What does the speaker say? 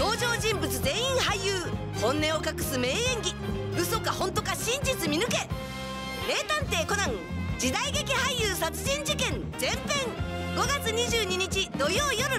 登場人物全員俳優。本音を隠す名演技。嘘か本当か真実見抜け。名探偵コナン。時代劇俳優殺人事件前編。5月22日土曜夜。